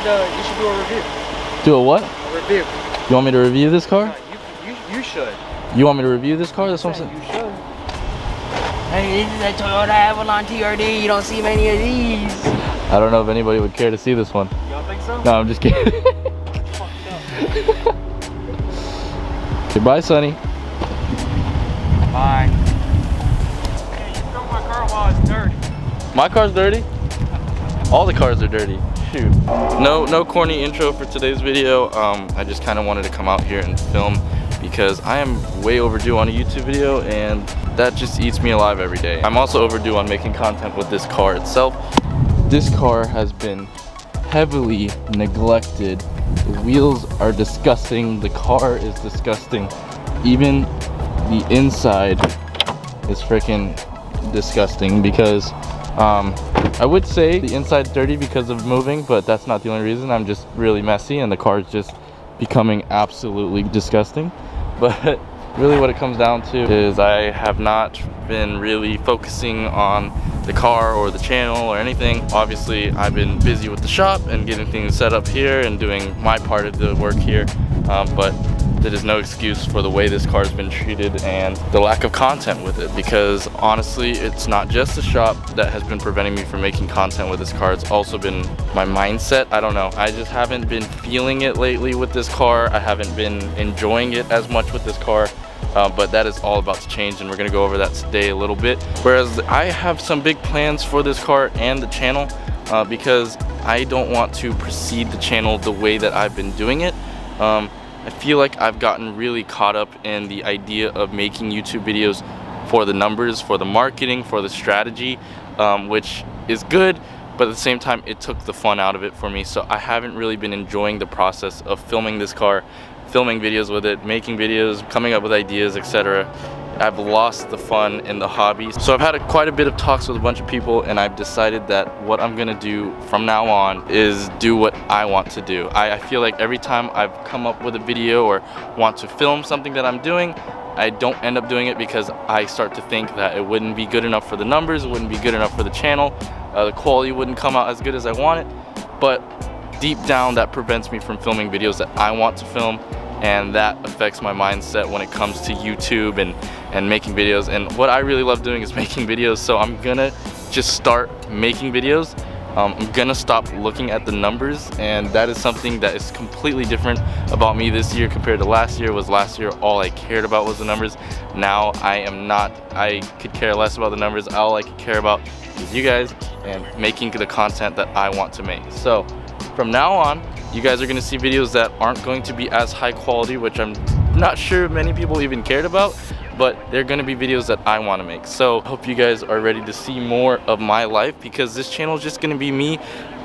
should uh, you should do a review. Do a what? A review. You want me to review this car? No, you, you you should. You want me to review this car? That's what I'm saying. You should. Hey, this is a Toyota Avalon TRD. You don't see many of these. I don't know if anybody would care to see this one. You don't think so? No, I'm just kidding. Fucked up. Goodbye, Sonny. Bye. Hey, you stole my car while it's dirty. My car's dirty. All the cars are dirty. Shoot. No, no corny intro for today's video. Um, I just kind of wanted to come out here and film because I am way overdue on a YouTube video and that just eats me alive every day. I'm also overdue on making content with this car itself. This car has been heavily neglected. The wheels are disgusting. The car is disgusting. Even the inside is freaking disgusting because um, I would say the inside's dirty because of moving, but that's not the only reason. I'm just really messy and the car is just becoming absolutely disgusting. But really what it comes down to is I have not been really focusing on the car or the channel or anything. Obviously, I've been busy with the shop and getting things set up here and doing my part of the work here. Um, but that is no excuse for the way this car has been treated and the lack of content with it because honestly it's not just the shop that has been preventing me from making content with this car it's also been my mindset. I don't know I just haven't been feeling it lately with this car I haven't been enjoying it as much with this car uh, but that is all about to change and we're gonna go over that today a little bit. Whereas I have some big plans for this car and the channel uh, because I don't want to proceed the channel the way that I've been doing it. Um, I feel like I've gotten really caught up in the idea of making YouTube videos for the numbers, for the marketing, for the strategy, um, which is good, but at the same time, it took the fun out of it for me. So I haven't really been enjoying the process of filming this car, filming videos with it, making videos, coming up with ideas, etc. I've lost the fun in the hobby. So I've had a, quite a bit of talks with a bunch of people and I've decided that what I'm gonna do from now on is do what I want to do. I, I feel like every time I've come up with a video or want to film something that I'm doing, I don't end up doing it because I start to think that it wouldn't be good enough for the numbers, it wouldn't be good enough for the channel, uh, the quality wouldn't come out as good as I want it, but deep down that prevents me from filming videos that I want to film and that affects my mindset when it comes to YouTube and, and making videos. And what I really love doing is making videos, so I'm gonna just start making videos. Um, I'm gonna stop looking at the numbers and that is something that is completely different about me this year compared to last year was last year all I cared about was the numbers now I am not I could care less about the numbers all I could care about is you guys and making the content that I want to make so from now on you guys are to see videos that aren't going to be as high quality, which I'm not sure many people even cared about, but they're to be videos that I want to make. So I hope you guys are ready to see more of my life because this channel is just to be me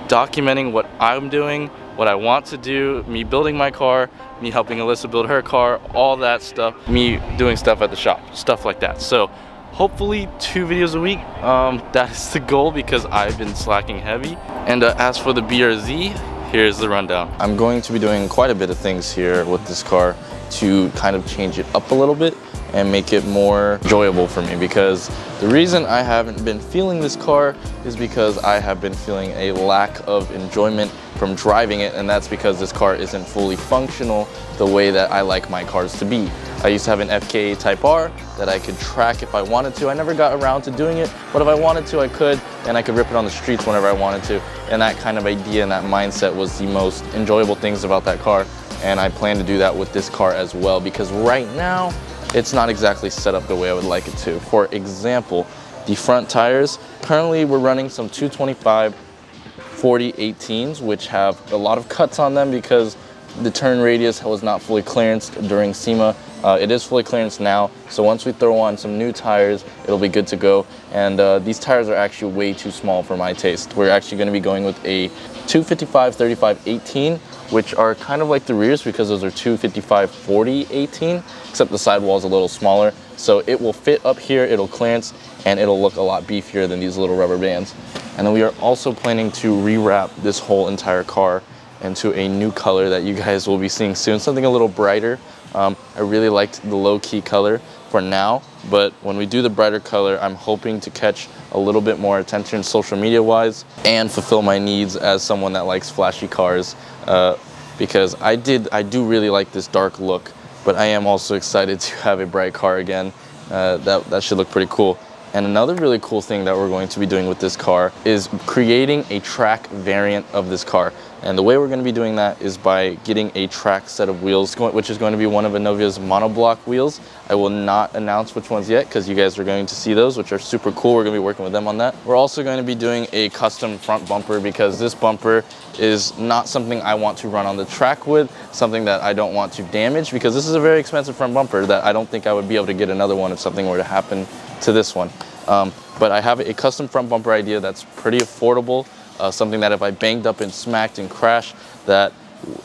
documenting what I'm doing, what I want to do, me building my car, me helping Alyssa build her car, all that stuff, me doing stuff at the shop, stuff like that. So hopefully two videos a week. Um, that is the goal because I've been slacking heavy. And uh, as for the BRZ, here's the rundown. I'm going to be doing quite a bit of things here with this car to kind of change it up a little bit and make it more enjoyable for me because the reason I haven't been feeling this car is because I have been feeling a lack of enjoyment from driving it and that's because this car isn't fully functional the way that I like my cars to be. I used to have an FK8 Type R that I could track if I wanted to. I never got around to doing it, but if I wanted to, I could, and I could rip it on the streets whenever I wanted to. And that kind of idea and that mindset was the most enjoyable things about that car. And I plan to do that with this car as well, because right now, it's not exactly set up the way I would like it to. For example, the front tires, currently we're running some 225 40 18s, which have a lot of cuts on them because the turn radius was not fully clearanced during SEMA. Uh, it is fully clearanced now, so once we throw on some new tires, it'll be good to go. And uh, these tires are actually way too small for my taste. We're actually gonna be going with a 255 35 18, which are kind of like the rears because those are 255 40 18, except the sidewall is a little smaller. So it will fit up here, it'll clearance, and it'll look a lot beefier than these little rubber bands. And then we are also planning to rewrap this whole entire car into a new color that you guys will be seeing soon, something a little brighter. Um, I really liked the low key color for now, but when we do the brighter color, I'm hoping to catch a little bit more attention social media wise and fulfill my needs as someone that likes flashy cars. Uh, because I did, I do really like this dark look, but I am also excited to have a bright car again. Uh, that, that should look pretty cool. And another really cool thing that we're going to be doing with this car is creating a track variant of this car. And the way we're going to be doing that is by getting a track set of wheels, which is going to be one of Anovia's monoblock wheels. I will not announce which ones yet because you guys are going to see those, which are super cool. We're going to be working with them on that. We're also going to be doing a custom front bumper because this bumper is not something I want to run on the track with, something that I don't want to damage because this is a very expensive front bumper that I don't think I would be able to get another one if something were to happen to this one. Um, but I have a custom front bumper idea that's pretty affordable uh, something that if I banged up and smacked and crashed, that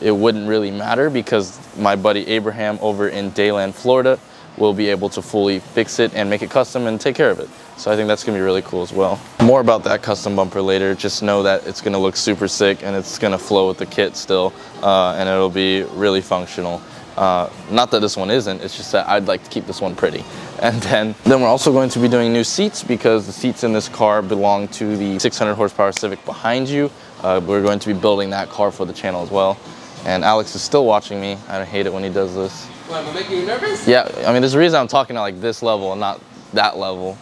it wouldn't really matter because my buddy Abraham over in DeLand, Florida, will be able to fully fix it and make it custom and take care of it. So I think that's gonna be really cool as well. More about that custom bumper later. Just know that it's gonna look super sick and it's gonna flow with the kit still, uh, and it'll be really functional. Uh, not that this one isn't, it's just that I'd like to keep this one pretty. And then, then we're also going to be doing new seats because the seats in this car belong to the 600 horsepower Civic behind you. Uh, we're going to be building that car for the channel as well. And Alex is still watching me. I hate it when he does this. What, am I making you nervous? Yeah, I mean, there's a reason I'm talking at like this level and not that level.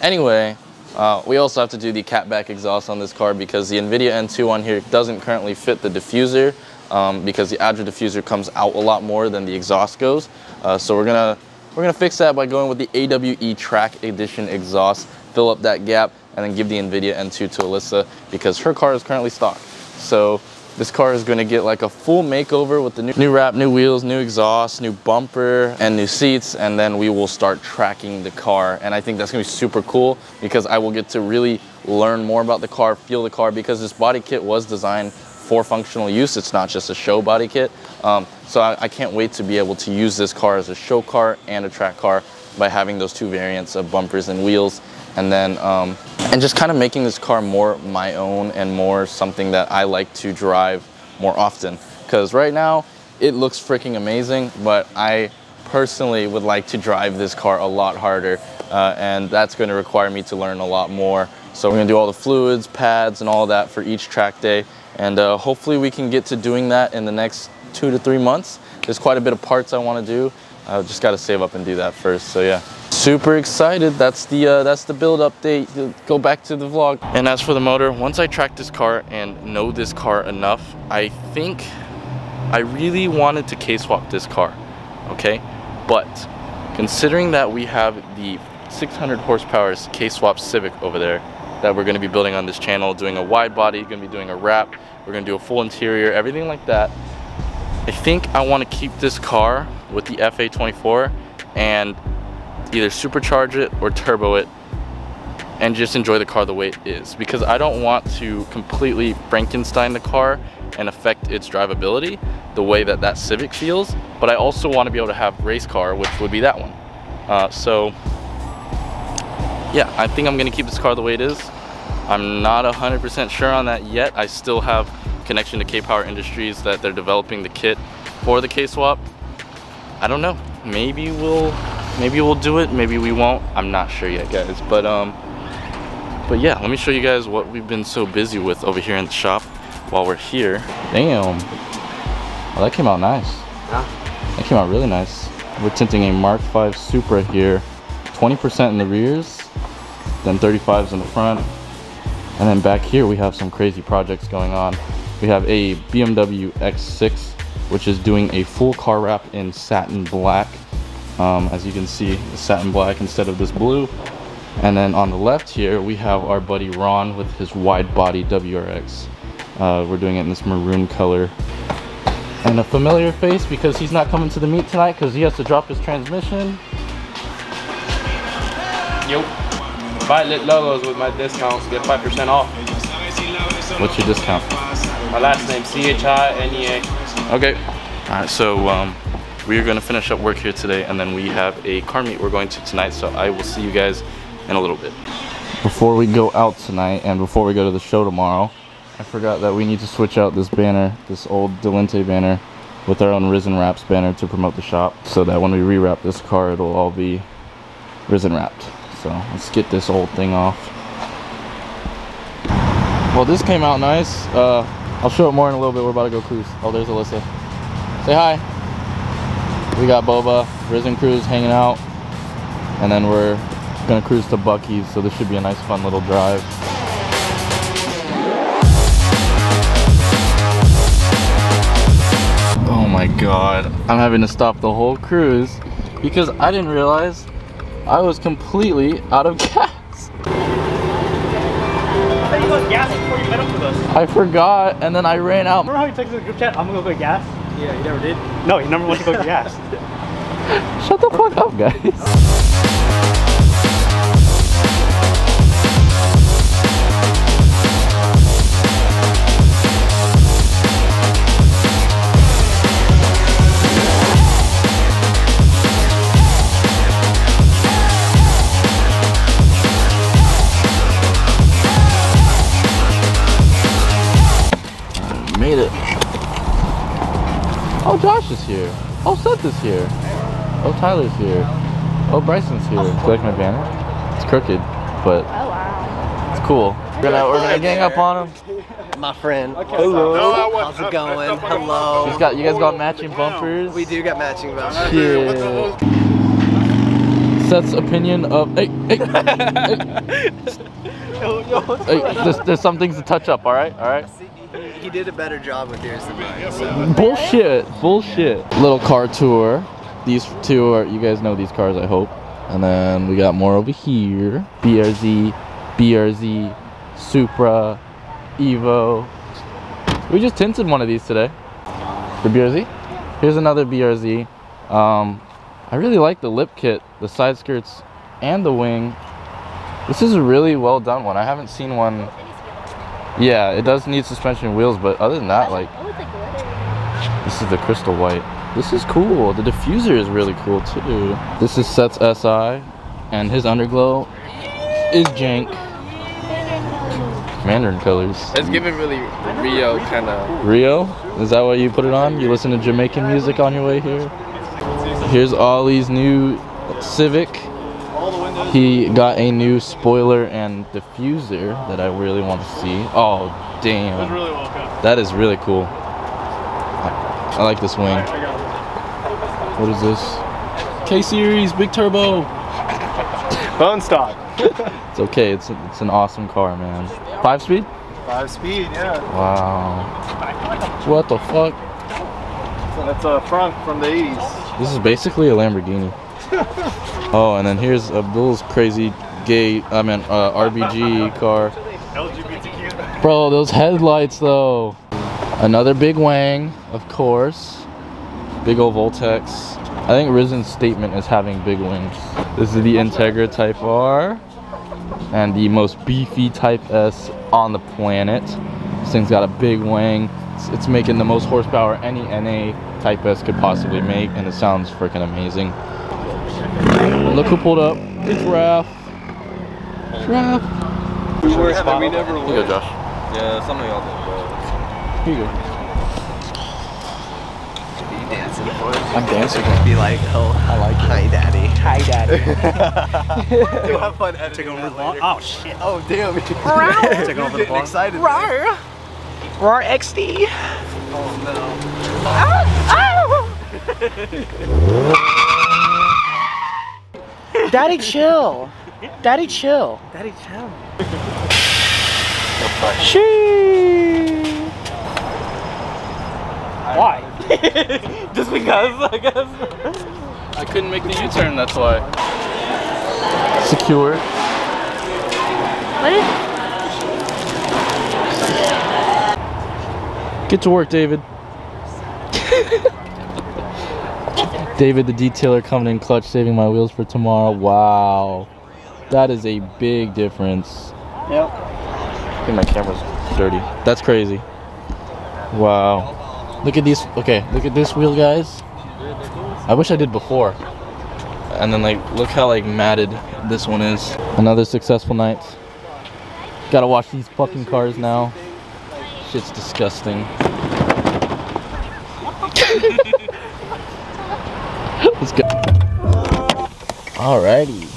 Anyway, uh, we also have to do the catback exhaust on this car because the Invidia N2 on here doesn't currently fit the diffuser um, because the Adro diffuser comes out a lot more than the exhaust goes. Uh, so we're gonna we're gonna fix that by going with the AWE Track Edition exhaust, fill up that gap, and then give the Invidia N2 to Alyssa because her car is currently stock. So this car is gonna get like a full makeover with the new, new wrap, new wheels, new exhaust, new bumper, and new seats, and then we will start tracking the car. And I think that's gonna be super cool because I will get to really learn more about the car, feel the car, because this body kit was designed for functional use. It's not just a show body kit. Um, so I, I, can't wait to be able to use this car as a show car and a track car by having those two variants of bumpers and wheels. And then, um, and just kind of making this car more my own and more something that I like to drive more often. Because right now, it looks freaking amazing, but I personally would like to drive this car a lot harder. Uh, and that's gonna require me to learn a lot more. So we're gonna do all the fluids, pads, and all that for each track day. And uh, hopefully we can get to doing that in the next two to three months. There's quite a bit of parts I want to do. I just got to save up and do that first. So yeah, super excited. That's the uh, that's the build update. Go back to the vlog. And as for the motor, once I track this car and know this car enough, I think I really wanted to K-swap this car. Okay, but considering that we have the 600 horsepower K-swap Civic over there that we're going to be building on this channel, doing a wide body, going to be doing a wrap, we're going to do a full interior, everything like that. I think I want to keep this car with the FA24 and either supercharge it or turbo it and just enjoy the car the way it is. Because I don't want to completely Frankenstein the car and affect its drivability the way that that Civic feels but I also want to be able to have race car which would be that one. Uh, so yeah, I think I'm gonna keep this car the way it is. I'm not 100% sure on that yet. I still have connection to K-Power Industries that they're developing the kit for the K-Swap. I don't know. Maybe we'll maybe we'll do it, maybe we won't. I'm not sure yet, guys. But um but yeah, let me show you guys what we've been so busy with over here in the shop while we're here. Damn. Well, that came out nice. Yeah. That came out really nice. We're tinting a Mark V Supra here. 20% in the rears, then 35s in the front. And then back here we have some crazy projects going on. We have a BMW X6, which is doing a full car wrap in satin black. Um, as you can see, satin black instead of this blue. And then on the left here, we have our buddy Ron with his wide body WRX. Uh, we're doing it in this maroon color. And a familiar face because he's not coming to the meet tonight because he has to drop his transmission. Yep. Violet logos with my discounts get 5% off. What's your discount? My last name, C-H-I-N-E-A. Okay. All right, so um, we're gonna finish up work here today and then we have a car meet we're going to tonight, so I will see you guys in a little bit. Before we go out tonight and before we go to the show tomorrow, I forgot that we need to switch out this banner, this old Delinte banner, with our own Risen Wraps banner to promote the shop, so that when we rewrap this car, it'll all be resin wrapped. So let's get this old thing off. Well, this came out nice. Uh, I'll show it more in a little bit. We're about to go cruise. Oh, there's Alyssa. Say hi. We got Boba, Risen Cruise hanging out. And then we're gonna cruise to Buc-ee's, so this should be a nice fun little drive. Oh my god. I'm having to stop the whole cruise because I didn't realize I was completely out of gas. I thought you got gas before you met up with us. I forgot and then I ran out. Remember how you texted the group chat, I'm gonna go get gas? Yeah, you never did? No, you never went to go get gas. Shut the fuck up, guys. Oh, Josh is here. Oh, Seth is here. Oh, Tyler's here. Oh, Bryson's here. Do you like my banner? It's crooked, but Oh wow. it's cool. We're gonna, we're gonna gang up on him. My friend. Hello. How's it going? Hello. He's got, you guys got matching bumpers. We do got matching bumpers. Yeah. Seth's opinion of hey hey hey, hey there's, there's some things to touch up. All right, all right. He, did a better job with yours than mine. So. Bullshit, bullshit. Little car tour. These two are, you guys know these cars, I hope. And then we got more over here. BRZ, BRZ, Supra, Evo. We just tinted one of these today. The BRZ. Here's another BRZ. Um, I really like the lip kit, the side skirts, and the wing. This is a really well done one. I haven't seen one. Yeah, it does need suspension wheels, but other than that, like, Oh, it's this is the crystal white. This is cool. The diffuser is really cool too. This is Seth's SI, and his underglow is jank. Mandarin colors. It's giving really Rio kind of. Rio, is that why you put it on? You listen to Jamaican music on your way here? Here's Ollie's new Civic. He got a new spoiler and diffuser that I really want to see. Oh, damn. Really well. That is really cool. I, I like this wing. I What is this? K series, big turbo. Bone stock. It's okay. It's it's an awesome car, man. Five speed? Five speed, yeah. Wow. What the fuck? That's a front from the 80s. This is basically a Lamborghini. oh, and then here's Abdul's crazy gay, I mean, uh, RBG car. Bro, those headlights though. Another big Wang, of course. Big old Voltex. I think Risen's statement is having big wings. This is the Integra Type R and the most beefy Type S on the planet. This thing's got a big wing. It's, it's making the most horsepower any NA Type S could possibly make, and it sounds freaking amazing. And look who pulled up. It's Raph. It's Raph. We never Here you go, Josh. Yeah, some of y'all did, Here you go. be dancing for us. I'm dancing. Be like, oh, I like it. hi, daddy. Hi, daddy. You'll have fun editing Take over the vlog. later. Oh, shit. Oh, damn. Take over the Getting vlog. excited. Rar. Rar XD. Oh, ah, ah. Daddy, chill. Daddy, chill. Daddy, chill. Shee. Why? Just because, I guess. I couldn't make the U-turn, that's why. Secure. What is? Get to work, David. David, the detailer, coming in clutch, saving my wheels for tomorrow. Wow, that is a big difference. Yep. I think my camera's dirty. That's crazy. Wow. Look at these. Okay, look at this wheel, guys. I wish I did before. And then like, look how like matted this one is. Another successful night. Gotta watch these fucking cars now. Shit's disgusting. Let's go. Alrighty.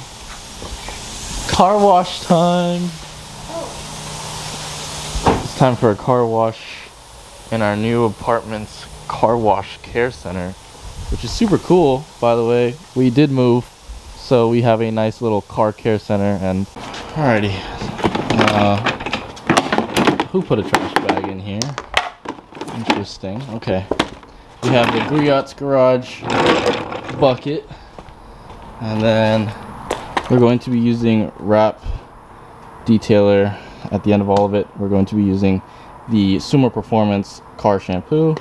car wash time. It's time for a car wash in our new apartment's car wash care center, which is super cool, by the way. We did move, so we have a nice little car care center. And alrighty, uh, who put a trash bag in here? Interesting. Okay, we have the Griot's Garage bucket, and then we're going to be using wrap detailer at the end of all of it. We're going to be using the Suma Performance car shampoo,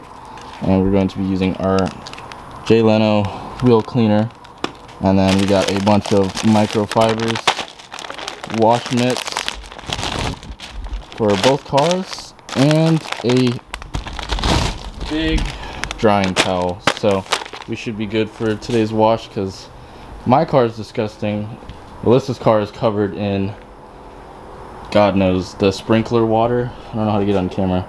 and we're going to be using our Jay Leno wheel cleaner, and then we got a bunch of microfibers wash mitts for both cars, and a big drying towel. So we should be good for today's wash because my car is disgusting. Alyssa's car is covered in God knows the sprinkler water. I don't know how to get on camera.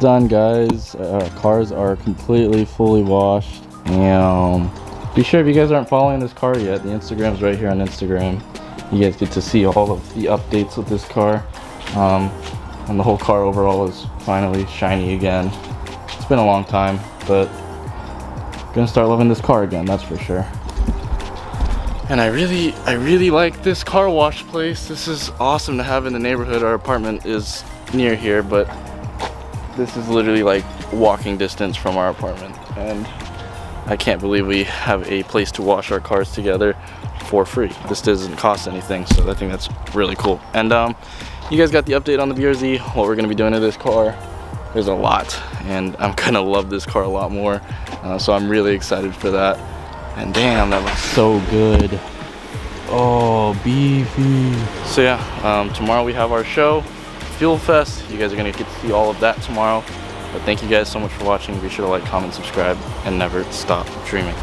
Done guys. Uh, cars are completely fully washed. And be sure if you guys aren't following this car yet the instagram's right here on instagram. You guys get to see all of the updates with this car. Um, and the whole car overall is finally shiny again. It's been a long time but gonna start loving this car again that's for sure. And I really, I really like this car wash place. This is awesome to have in the neighborhood. Our apartment is near here, but this is literally like walking distance from our apartment. And I can't believe we have a place to wash our cars together for free. This doesn't cost anything, so I think that's really cool. And um, you guys got the update on the BRZ, what we're gonna be doing to this car. There's a lot, and I'm gonna love this car a lot more. Uh, so I'm really excited for that. And damn, that looks so good. Oh, beefy. So yeah, um, tomorrow we have our show, Fuel Fest. You guys are gonna get to see all of that tomorrow. But thank you guys so much for watching. Be sure to like, comment, subscribe, and never stop dreaming.